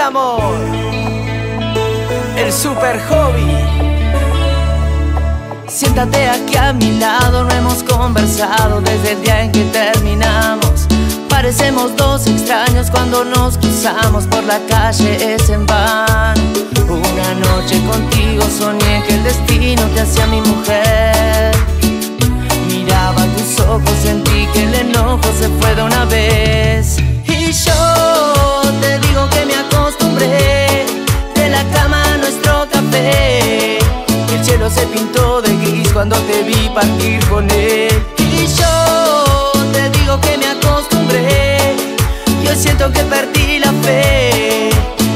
amor. El super hobby. Siéntate aquí a mi lado, no hemos conversado desde el día en que terminamos. Parecemos dos extraños cuando nos cruzamos por la calle, es en vano. Una noche contigo soñé que el destino te hacía mi mujer. Miraba tus ojos, sentí que el enojo se fue de una vez. Y yo de la cama nuestro café. El cielo se pintó de gris cuando te vi partir con él. Y yo te digo que me acostumbré. Yo siento que perdí la fe.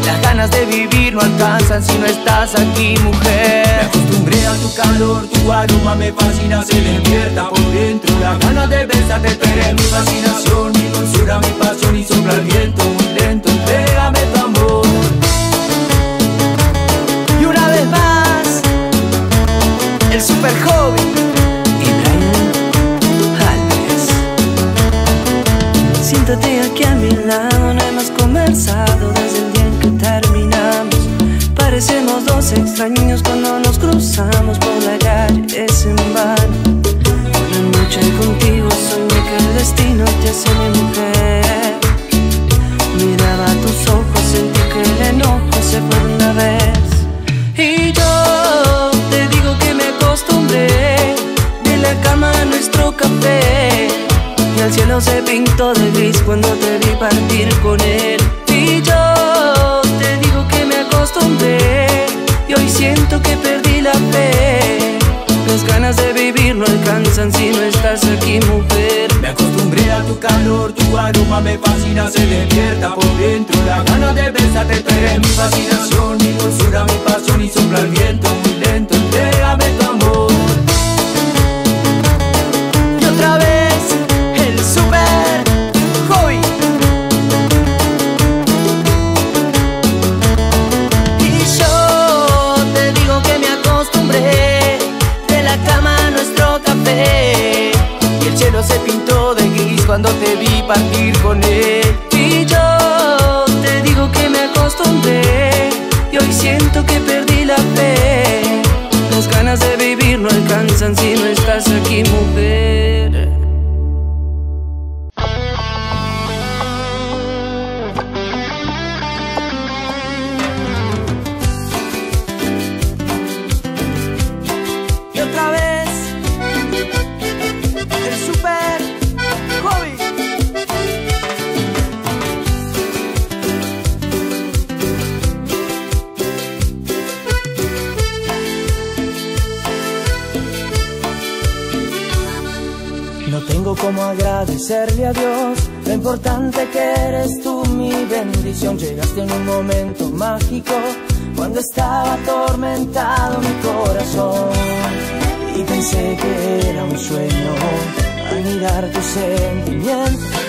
Las ganas de vivir no alcanzan si no estás aquí, mujer. Me acostumbré a tu calor, tu aroma me fascina, se despierta por dentro. La ganas de besarte, pero mi fascinación, mi dulzura, mi pasión y sopla el viento super hobby. Ibrahim Alves. Siéntate aquí a mi lado, no hemos conversado desde el día que terminamos. Parecemos dos extraños cuando nos cruzamos por la calle, es en vano. Una noche contigo soñé que el destino te hace mi mujer. Cielo se pintó de gris cuando te vi partir con él. Y yo te digo que me acostumbré. Y hoy siento que perdí la fe. Las ganas de vivir no alcanzan si no estás aquí, mujer. Me acostumbré a tu calor, tu aroma me fascina, se despierta por dentro. La ganas de besarte, pero mi fascinación, mi dulzura, mi pasión y sopla el viento muy lento. Entrégame te vi partir con él. Mágico cuando estaba atormentado mi corazón. Y pensé que era un sueño al mirar tus sentimientos.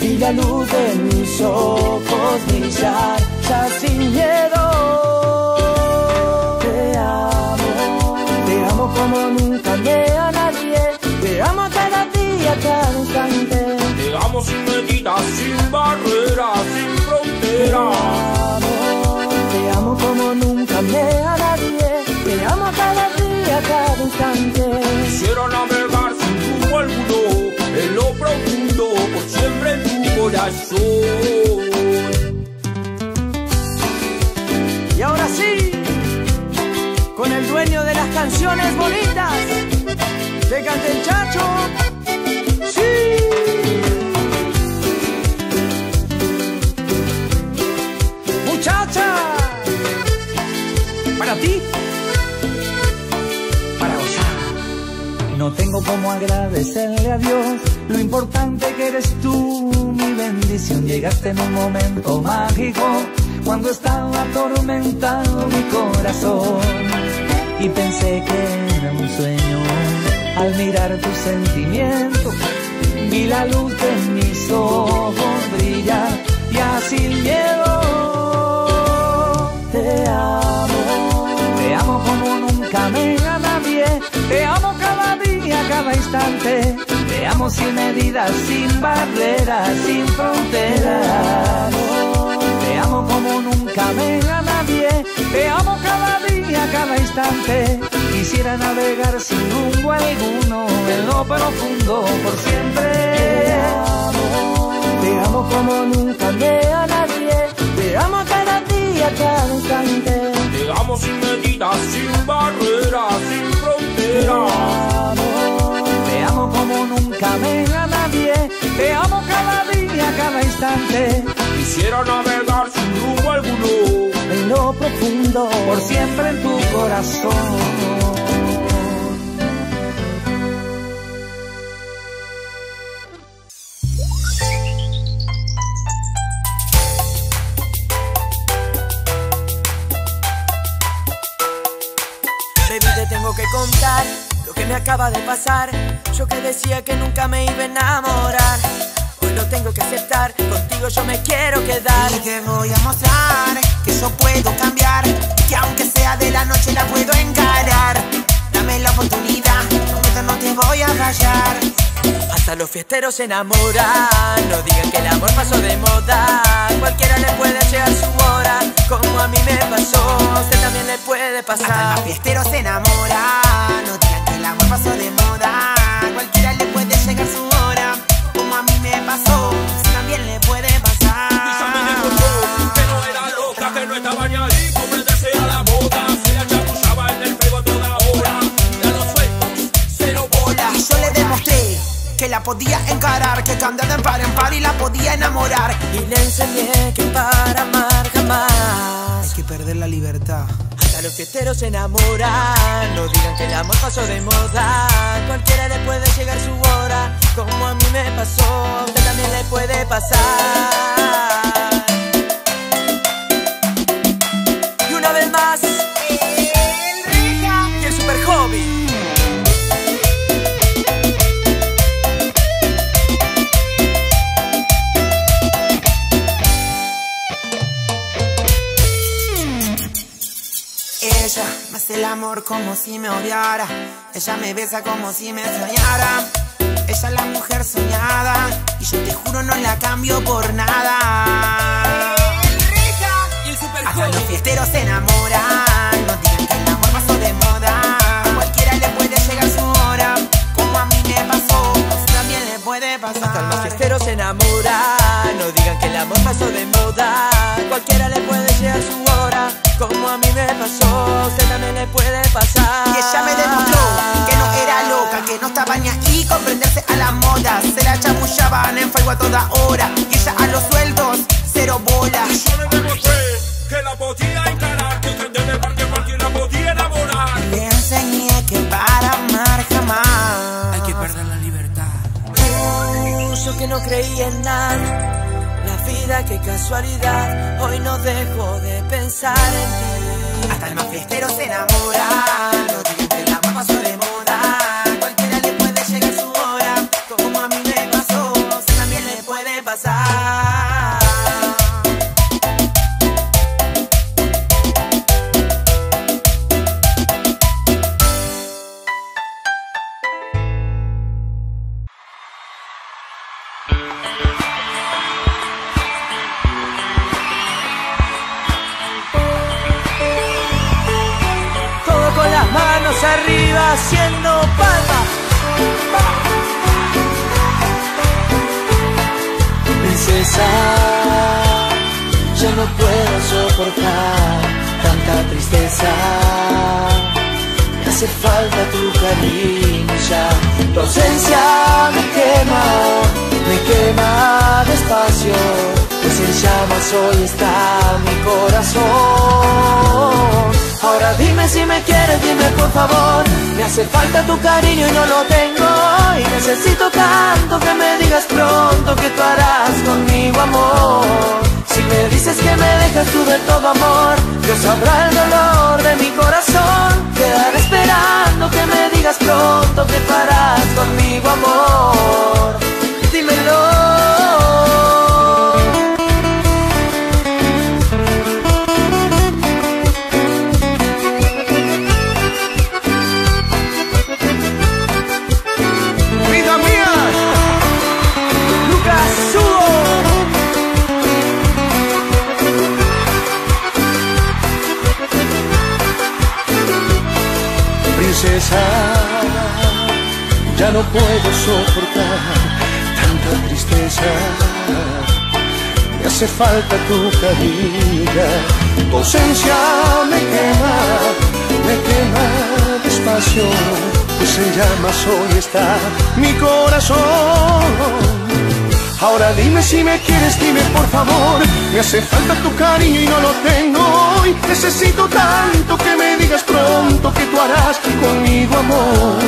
Vi la luz de mis ojos brillar ya sin miedo. Te amo, te amo como nunca me a nadie. Te amo cada día, cada instante. Te amo sin medida, sin barreras, sin Te fronteras. A nadie. Te amo cada día, cada instante. Quisiera navegar sin rumbo alguno en lo profundo, por siempre en tu corazón. Y ahora sí, con el dueño de las canciones bonitas, en un momento mágico cuando estaba atormentado mi corazón. Y pensé que era un sueño al mirar tus sentimientos. Vi la luz de mis ojos brillar y así miedo. Te amo, te amo como nunca me nadie. Te amo cada día, cada instante. Te amo sin medidas, sin barreras, sin fronteras. Amé a nadie. Te amo cada día, cada instante. Quisiera navegar sin rumbo alguno en lo profundo por siempre. Te amo, te amo como nunca amé a nadie. Te amo cada día, cada instante. Te amo sin medida, sin barreras, sin fronteras. Te amo como nunca amé a nadie. Te amo cada día, cada instante. Quisiera navegar sin rumbo alguno en lo profundo por siempre en tu corazón. Baby, te tengo que contar lo que me acaba de pasar. Yo que decía que nunca me iba a enamorar. Hoy lo tengo que aceptar, contigo yo me quiero quedar. Y te voy a mostrar que yo puedo cambiar. Que aunque sea de la noche la puedo encarar. Dame la oportunidad, prometo no te voy a fallar. Hasta los fiesteros se enamoran, no digan que el amor pasó de moda. Cualquiera le puede llegar su hora, como a mí me pasó, a usted también le puede Hasta pasar. más fiestero se enamora. No el amor pasó de moda. Cualquiera le puede llegar su hora. Como a mí me pasó, también le puede pasar. Quizá me demostró que no era loca, que no estaba ni ahí, comprenderse a la moda. Se la chapullaba en el fuego a toda hora. Y a los sueltos, cero bola. Y yo le demostré que la podía encarar, que cambiando en par en par y la podía enamorar. Y le enseñé que para amar jamás. Hay que perder la libertad. Hasta los fiesteros se enamoran, no digan que el amor pasó de moda. Cualquiera le puede llegar su hora, como a mí me pasó, a usted también le puede pasar. Amor como si me odiara. Ella me besa como si me soñara. Ella es la mujer soñada. Y yo te juro no la cambio por nada. Y el super Hasta los fiesteros se enamoran. No digan que el amor pasó de moda. A cualquiera le puede llegar su hora. Como a mí me pasó, también le puede pasar. Hasta los fiesteros se enamoran, no digan que el amor pasó de moda. Cualquiera le puede llegar su hora, como a mí me pasó, usted también le puede pasar. Y ella me demostró que no era loca, que no estaba ni ahí con prenderse a la moda. Se la chamullaban en fuego a toda hora. Y ella a los sueldos, cero bola. Y yo le demostré que la podía encarar, que entender de par que cualquiera podía enamorar. Le enseñé que para amar jamás. Hay que perder la libertad. Uh, yo que no creía en nada, la vida qué casualidad, hoy no dejo de pensar en ti. Fiestero se enamora. Ausencia me quema, me quema despacio. En llamas hoy está mi corazón. Ahora dime si me quieres, dime por favor. Me hace falta tu cariño y no lo tengo. Y necesito tanto que me digas pronto que tú harás conmigo amor. Si me dices que me dejas tú de todo amor, yo sabrá el dolor de mi corazón. Quedaré esperando que me digas pronto que tú harás conmigo amor. Dímelo. Ya no puedo soportar tanta tristeza. Me hace falta tu cariño. Tu ausencia me quema, me quema despacio. Pues se llama hoy está mi corazón. Ahora dime si me quieres, dime por favor. Me hace falta tu cariño y no lo tengo hoy. Necesito tanto que me digas pronto que tú harás conmigo amor.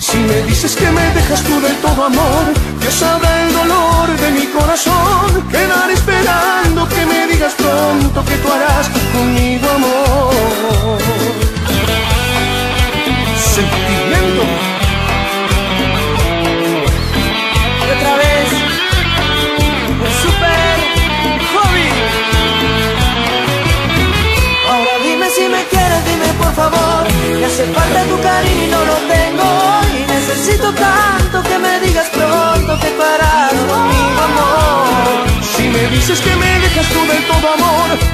Si me dices que me dejas tú del todo amor, Dios sabrá el dolor de mi corazón. Quedar esperando que me digas pronto que tú harás conmigo amor.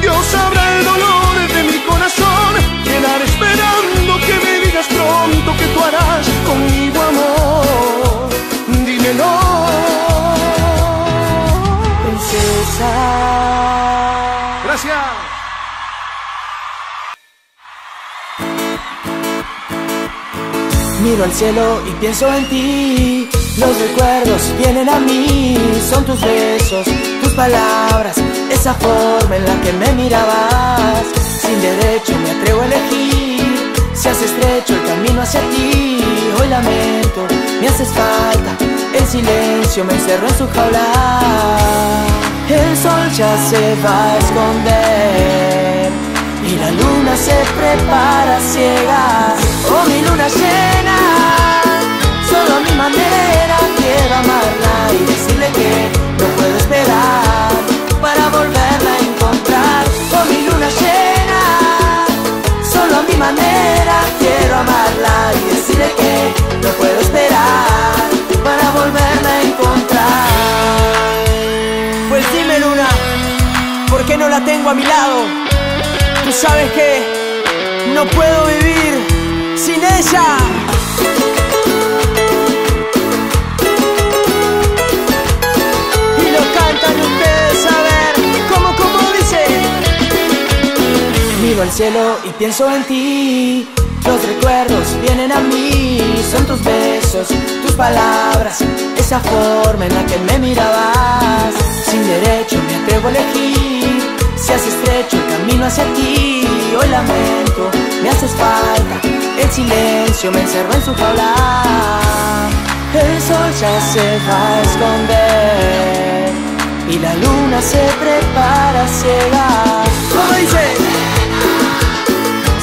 Dios sabrá el dolor de mi corazón. Quedar esperando que me digas pronto que tú harás conmigo, amor. Dímelo. Princesa. Gracias. Miro al cielo y pienso en ti. Los recuerdos vienen a mí. Son tus besos, tus palabras, esa forma en la que me mirabas. Sin derecho me atrevo a elegir. Se hace estrecho el camino hacia ti. Hoy lamento, me haces falta. El silencio me encerró en su jaula. El sol ya se va a esconder y la luna se prepara ciega. Oh, mi luna llena, solo a mi manera quiero amarla y decirle que no puedo esperar para volverla a encontrar. Oh, mi luna llena, solo a mi manera quiero amarla y decirle que no puedo esperar para volverla a encontrar. Pues dime, luna, ¿por qué no la tengo a mi lado? Tú sabes que no puedo vivir sin ella. Al cielo y pienso en ti. Los recuerdos vienen a mí, son tus besos, tus palabras, esa forma en la que me mirabas. Sin derecho me atrevo a elegir se hace estrecho el camino hacia ti. Hoy lamento, me haces falta. El silencio me encerró en su jaula. El sol ya se va a esconder y la luna se prepara a cegar. ¿Cómo dice?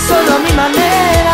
Solo a mi manera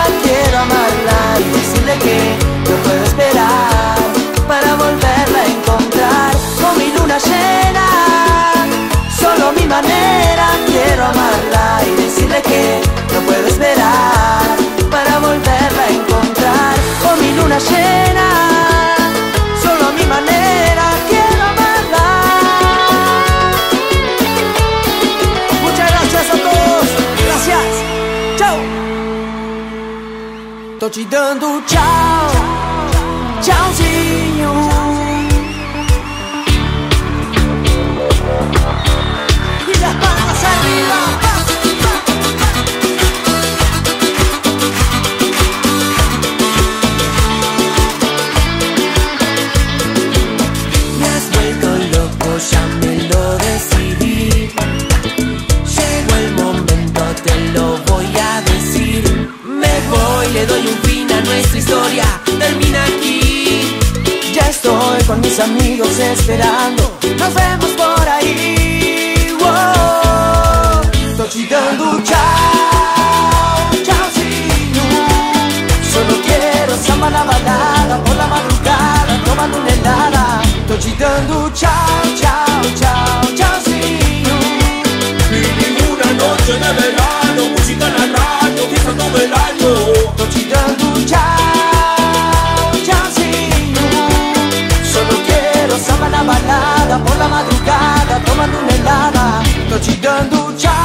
mis amigos esperando. Nos vemos por ahí. Wow. Estoy chillando, chao, chaucino. Solo quiero samba la balada por la madrugada, tomando una helada. Estoy chillando, chao, chao, chao, chaucino. Y ninguna noche de verano, música en la radio, fiesta todo el año. dando tchau.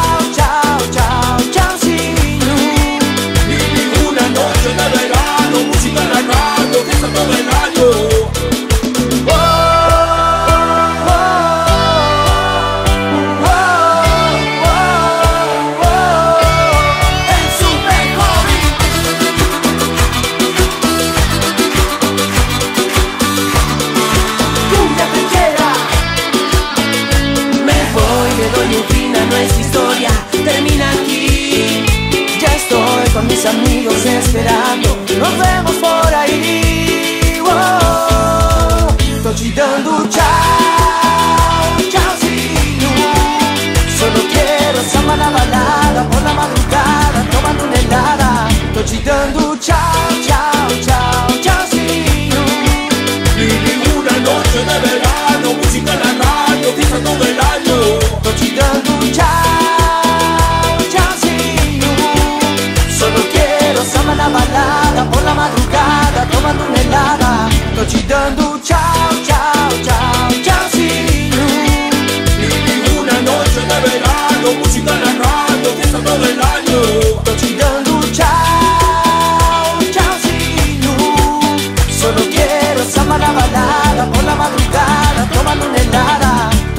Una noche de verano, música en la radio, fiesta todo el año.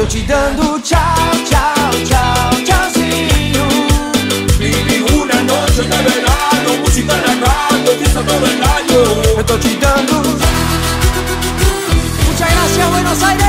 Te dando tchau, tchau, tchau, tchauzinho. Viví una noche de verano, música en la radio, fiesta todo el año. Te dando. Muchas gracias, Buenos Aires.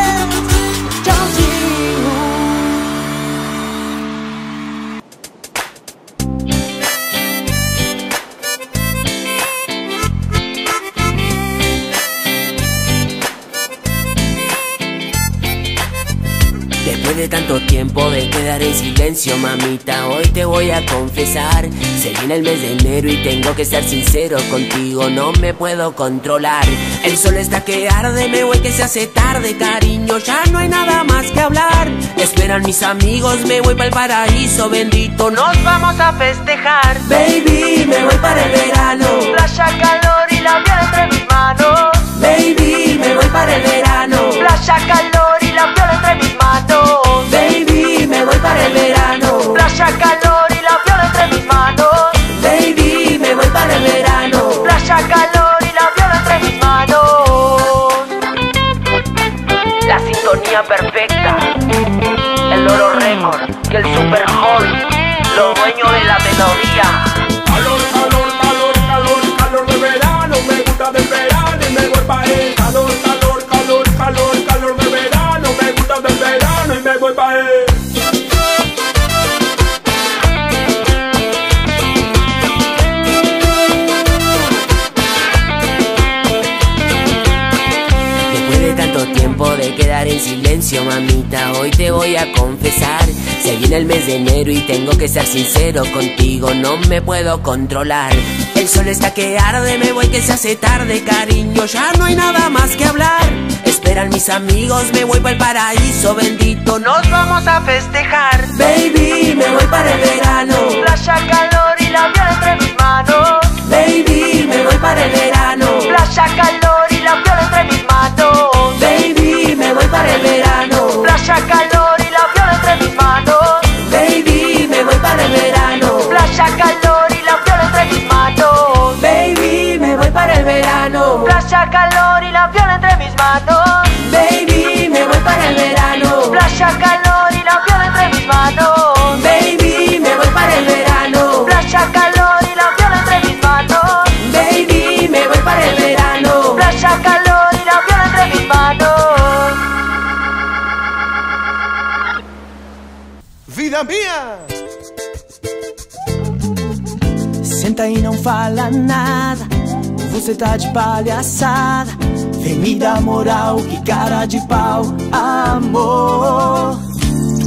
En silencio, mamita, hoy te voy a confesar. Se viene el mes de enero y tengo que ser sincero contigo, no me puedo controlar. El sol está que arde, me voy que se hace tarde, cariño, ya no hay nada más que hablar. Esperan mis amigos, me voy para el paraíso bendito, nos vamos a festejar. Baby, me voy para el verano. Playa, calor y la piel entre mis manos. Baby, me voy para el verano. Playa, calor y la piel entre mis manos. Baby, me voy para el verano. Playa, a confesar. Se viene el mes de enero y tengo que ser sincero contigo, no me puedo controlar. El sol está que arde, me voy que se hace tarde, cariño, ya no hay nada más que hablar. Esperan mis amigos, me voy para el paraíso bendito, nos vamos a festejar. Baby, me voy para el verano. Playa, calor y la piel entre mis manos. Baby, me voy para el verano. Playa, calor y la piel entre mis manos. Baby, me voy para el verano. Playa, calor entre mis manos. Baby, me voy para el verano. Playa, calor y la piel entre mis manos. Baby, me voy para el verano. Playa, calor y la piel entre mis manos. Baby, me voy para el verano. Playa, calor y la piel entre mis manos. Vida mía! Senta e não fala nada. Você tá de palhaçada. Vem me dar moral, que cara de pau, amor.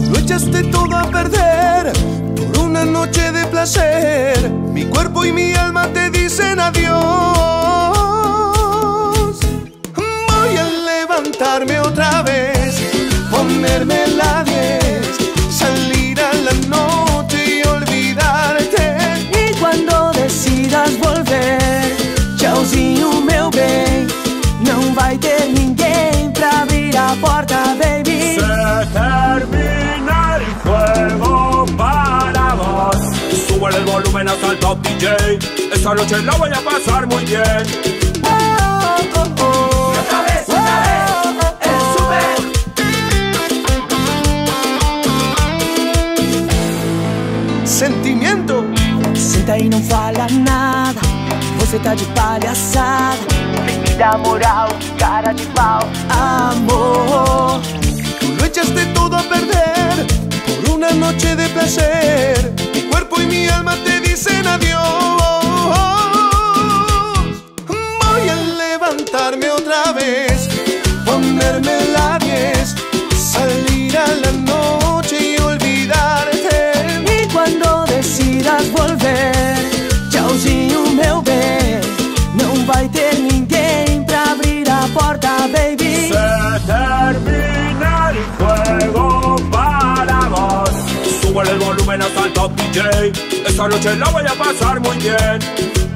Lo echaste todo a perder por una noche de placer. Mi cuerpo y mi alma te dicen adiós. Voy a levantarme otra vez, ponerme la noche y olvidarte. E quando decidas volver, tchauzinho, meu bem. Não vai ter ninguém pra abrir a porta, baby. Se termina el juego para vos. Sube el volumen hasta el top DJ. Esta noche la voy a pasar muy bien. Sentimiento. Senta e não fala nada. Você tá de palhaçada. Dar moral, que cara de pau, amor. Lo echaste todo a perder por una noche de placer. Mi cuerpo y mi alma te dicen adiós. ninguém pra abrir a porta, baby. Se termina el juego para vos. Sube el volumen hasta el top, DJ. Esta noche la voy a pasar muy bien.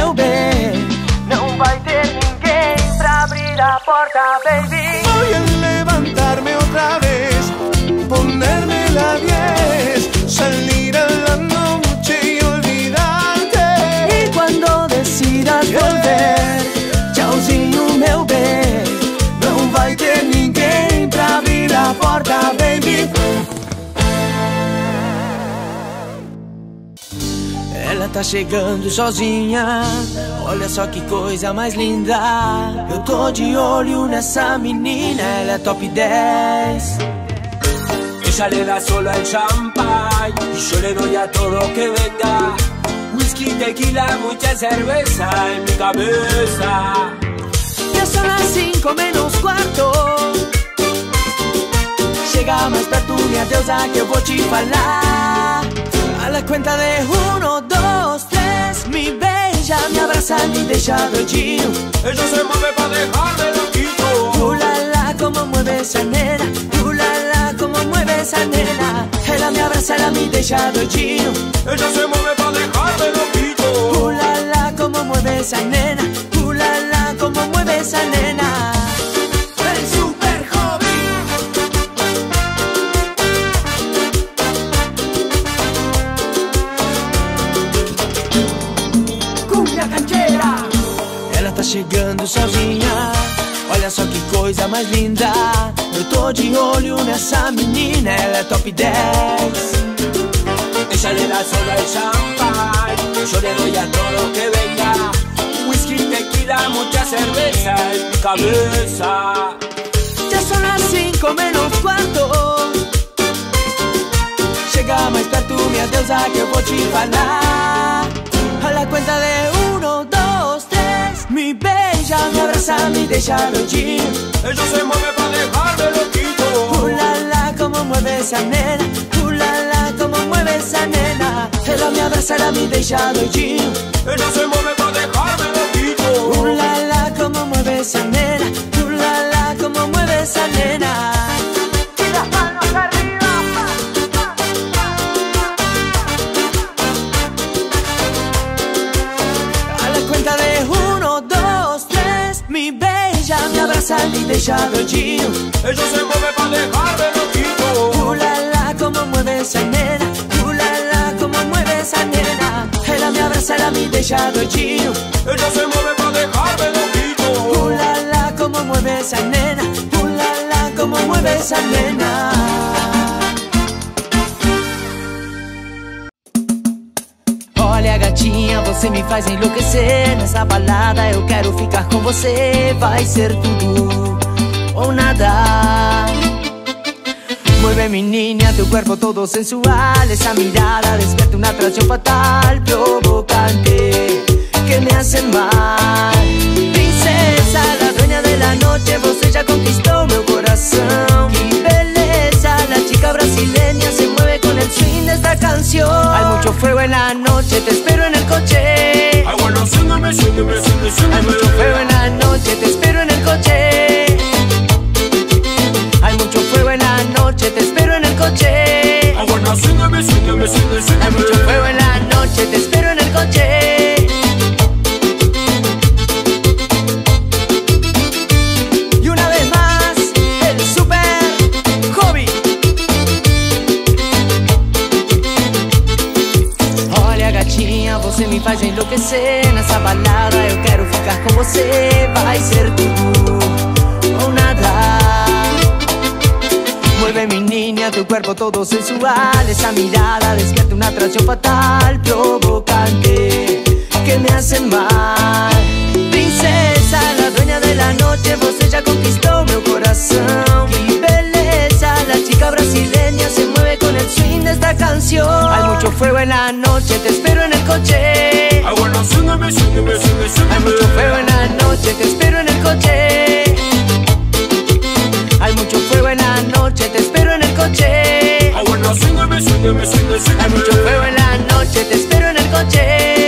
Meu bem. Não vai ter ninguém pra abrir a porta, baby. Voy a levantarme otra vez, ponerme la 10, salir a la noche y olvidarte. E quando decidas volver, tchauzinho meu bem. Não vai ter ninguém pra abrir a porta, tá chegando sozinha. Olha só que coisa mais linda. Eu tô de olho nessa menina, ela é top 10. Ella le da solo el champagne y yo le a todo que venga. Whisky, tequila, mucha cerveza en mi cabeza. Ya son las 5 menos quarto. Chega mais perto, minha deusa, que eu vou te falar. La cuenta de 1, 2, 3, me beija, me abraza, me deixa doidinho. Ella se mueve para dejarme loquito. Uh, la, la, como mueve esa nena. Uh, la, la, como mueve esa nena. Ela me abraza, ela me deixa doidinho. Ella se mueve para dejarme loquito. Uh, la, la, como mueve esa nena. Uh, la, la, como mueve esa nena. Mais linda. Eu tô de olho nessa menina, ela é top 10. Ella le da solo el champagne, yo le doy a todo que venga. Whisky, tequila, mucha cerveza en mi cabeza. Já são as 5 menos quarto. Chega mais perto, minha deusa, que eu vou te falar. A la cuenta de 1, 2, 3. Me beija, me abraza, me deixa doidinho. Ella se mueve para dejarme loquito. Uh, la, la, como mueve esa nena. Uh, la, la, como mueve esa nena. Ela me abraza, ela me deixa doidinho. Ella se mueve para dejarme loquito. Uh, la, la, como mueve esa nena. Uh, la, la, como mueve esa nena. Abraza, me deixa doidinho. Ella se mueve para dejarme loquito. Uh, la, la, como mueve esa nena. Uh, la, la, como mueve esa nena. Ela me abraza, ela me deixa doidinho. Ella se mueve para dejarme loquito. Uh, la, la, como mueve esa nena. Uh, la, la, como mueve esa nena. Você me faz enlouquecer. Nessa balada eu quero ficar com você. Vai ser tudo ou nada. Mueve mi niña, tu cuerpo todo sensual Esa mirada despierta una atracción fatal Provocante, que me hace mal Princesa, la dueña de la noche Você ya conquistó mi corazón Y belleza, la chica brasileña el swing de esta canción Hay mucho fuego en la noche, te espero en el coche Ay, bueno, sígueme, sígueme, sígueme, Hay mucho fuego en la noche, te espero en el coche. Hay mucho fuego en la noche, te espero en el coche. Ay, bueno, sígueme, sígueme, sígueme, cuerpo todo sensual. Esa mirada despierta una atracción fatal Provocante, que me hace mal. Princesa, la dueña de la noche Você ya conquistó mi corazón. Y belleza, la chica brasileña Se mueve con el swing de esta canción. Hay mucho fuego en la noche, te espero en el coche. Ay, bueno, sígueme, sígueme, sígueme, sígueme. Hay mucho fuego en la noche, te espero en el coche noche. Hay mucho feo en la noche, te espero en el coche.